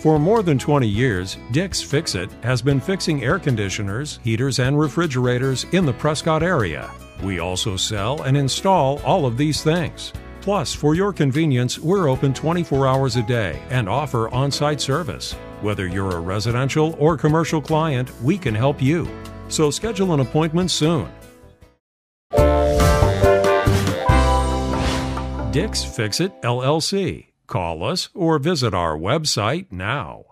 For more than 20 years, Dick's Fix It has been fixing air conditioners, heaters, and refrigerators in the Prescott area. We also sell and install all of these things. Plus, for your convenience, we're open 24 hours a day and offer on site service. Whether you're a residential or commercial client, we can help you. So schedule an appointment soon. Dick's Fix It LLC. Call us or visit our website now.